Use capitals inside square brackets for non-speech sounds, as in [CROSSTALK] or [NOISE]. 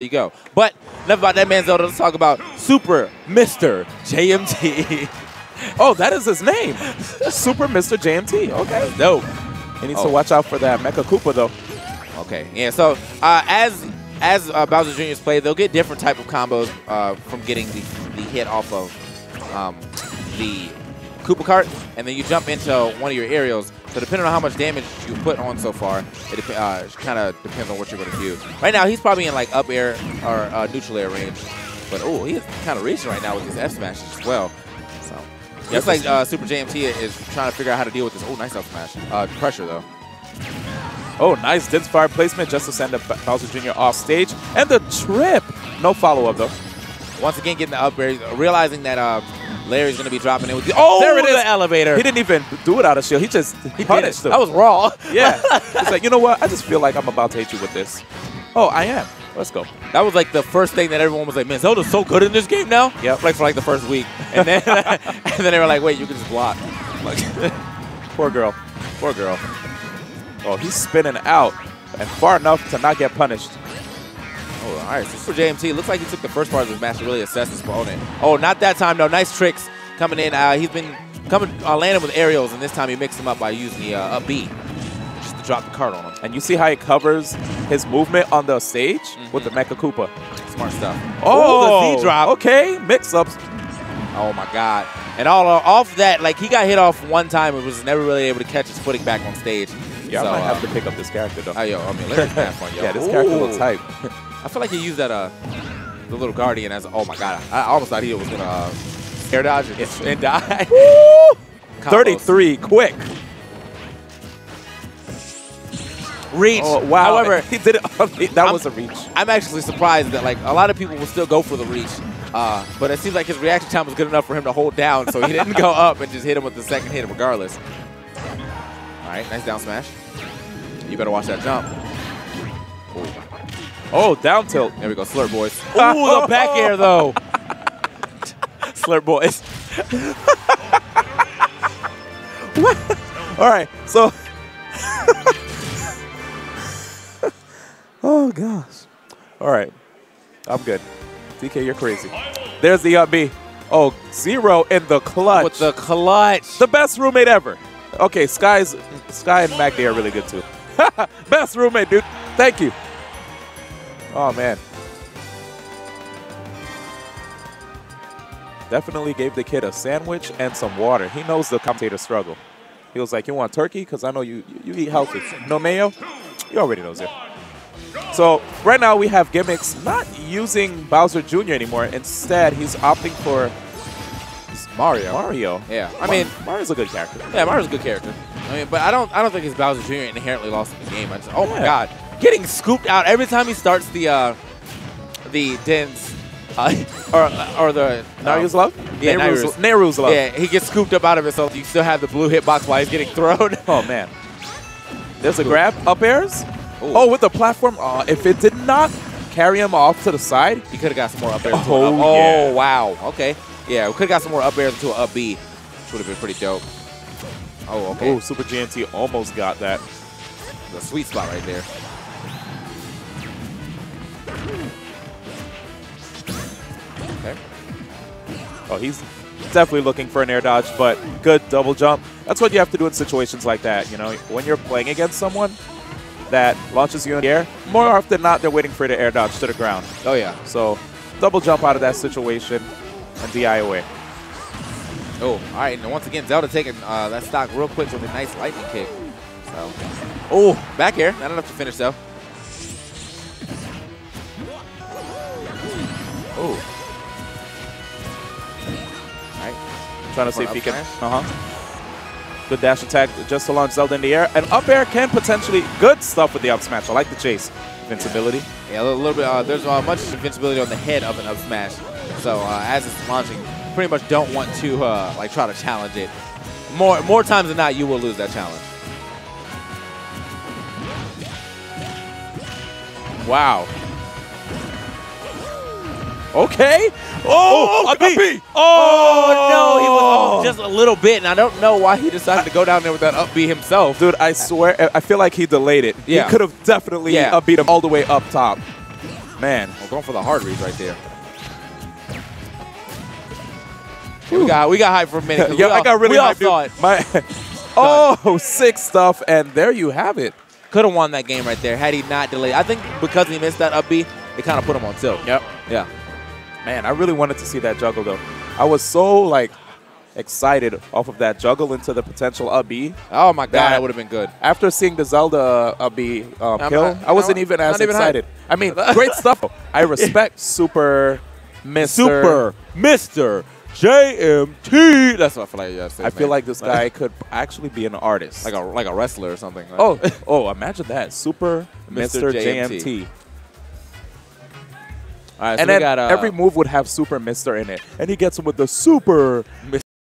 you go. But enough about that man Zelda. Let's talk about Super Mr. JMT. [LAUGHS] oh, that is his name. Super Mr. JMT. Okay. Dope. He needs Oh. to watch out for that Mecha Koopa, though. Okay. Yeah. So uh, as as uh, Bowser Jr.'s play, they'll get different type of combos uh, from getting the, the hit off of um, the Koopa cart, and then you jump into one of your aerials. So depending on how much damage you put on so far, it uh, kind of depends on what you're going to do. Right now, he's probably in like up air or uh, neutral air range. But oh, he's kind of reaching right now with his F smashes as well. So looks like uh, Super JMT is trying to figure out how to deal with this. Oh, nice F smash. Uh, pressure though. Oh, nice Din's Fire placement just to send Bowser Jr. off stage. And the trip. No follow-up, though. Once again, getting the up air, realizing that uh, Larry's going to be dropping in with the oh, There it is. the elevator. He didn't even do it out of shield. He just He punished him. That was raw. [LAUGHS] Yeah. He's like, you know what? I just feel like I'm about to hit you with this. Oh, I am. Let's go. That was like the first thing that everyone was like, man, Zelda's so good in this game now. Yeah. Like for like the first week, and then [LAUGHS] and then they were like, wait, you can just block. Like, [LAUGHS] Poor girl. poor girl. Oh, he's spinning out and far enough to not get punished. Oh, all right. So for JMT, looks like he took the first part of his match to really assess his opponent. Oh, not that time though. Nice tricks coming in. Uh, he's been coming uh, landing with aerials, and this time he mixed them up by using the uh, up B just to drop the card on him. And you see how he covers his movement on the stage with the. Mecha Koopa. Smart stuff. Oh, the Z drop. Okay, mix-ups. Oh my God! And all off that, like he got hit off one time and was never really able to catch his footing back on stage. Yeah, so, I might uh, have to pick up this character, though. Oh, yo, I mean, Larry's half fun, yo. yeah, this character Ooh. looks hype. [LAUGHS] I feel like he used that uh, the little guardian as oh my god, I, I almost thought he was gonna uh, air dodge and, [LAUGHS] and die. Combos. 33, quick. reach. Oh, wow. However, [LAUGHS] he did it. on That I'm- was a reach. I'm actually surprised that like a lot of people will still go for the reach, uh, but it seems like his reaction time was good enough for him to hold down, so he didn't go up and just hit him with the second hit regardless. All right, nice down smash. You better watch that jump. Oh, down tilt. There we go, slurp boys. Ooh, the back air though. [LAUGHS] Slurp boys. [LAUGHS] All right, so. [LAUGHS] oh gosh. All right, I'm good. DK, you're crazy. There's the up B. Oh, zero in the clutch. With the clutch. the best roommate ever. Okay, Sky's Sky and Magdy are really good too. best roommate, dude. Thank you. Oh man. Definitely gave the kid a sandwich and some water. He knows the commentator struggle. He was like, "You want turkey? Because I know you, you eat healthy. No mayo? You already knows it." So right now we have Gimmix not using Bowser Jr. anymore. Instead, he's opting for Mario. Mario. Yeah, I mean, Mario's a good character. Yeah, Mario's a good character. I mean, but I don't I don't think it's Bowser Jr. inherently lost in the game. I just, oh my god, getting scooped out every time he starts the uh, the Din's uh, [LAUGHS] or or the Nayru's um, love? yeah. Nayru's love. Yeah, he gets scooped up out of it, so you still have the blue hitbox while he's getting thrown. [LAUGHS] Oh, man. There's a grab. Up airs. Ooh. Oh, with the platform. Oh, if it did not carry him off to the side, He could have got some more up airs. Oh, up. oh yeah. wow. Okay. Yeah, we could have got some more up airs into an up B, which would have been pretty dope. Oh, okay. oh, Super JMT almost got that. The sweet spot right there. Oh, he's definitely looking for an air dodge, but good double jump. That's what you have to do in situations like that. You know, when you're playing against someone that launches you in the air, more often than not, they're waiting for you to air dodge to the ground. Oh yeah. So, double jump out of that situation and DI away. Oh, all right. And once again, Zelda taking uh, that stock real quick with a nice lightning kick. So, oh, back air. Not enough to finish though. Oh. Trying to see if he can. Uh huh. Good dash attack just to launch Zelda in the air. And up air can potentially. Good stuff with the up smash. I like the chase. Invincibility. Yeah, a little, little bit. Uh, there's uh, much invincibility on the head of an up smash. So uh, as it's launching, pretty much don't want to uh, like try to challenge it. More more times than not, you will lose that challenge. Wow. Okay. Oh, up up B. B. Oh, no, he was off just a little bit, and I don't know why he decided to go down there with that up B himself. Dude, I swear, I feel like he delayed it. Yeah. He could have definitely Yeah. uh, beat him all the way up top. Man, We're going for the hard read right there. We got, we got hype for a minute. yeah, we I got really all hyped, saw it. My, [LAUGHS] oh, six stuff, and there you have it. Could have won that game right there had he not delayed. I think because he missed that up B, it kind of put him on tilt. Yep. Yeah. Man, I really wanted to see that juggle though. I was so like excited off of that juggle into the potential up B. Oh my god, That- that would have been good. After seeing the Zelda up B um, kill, not- I wasn't even as even excited. I mean, [LAUGHS] great stuff. I respect Super Mr. Super Mr. JMT. That's what I feel like. Yeah, I feel like this guy could actually be an artist. like a like a wrestler or something. right? oh, [LAUGHS] oh, imagine that, Super Mr. Mr. JMT. JMT. All right. So And we then got uh, every move would have Super Mister in it, and he gets him with the Super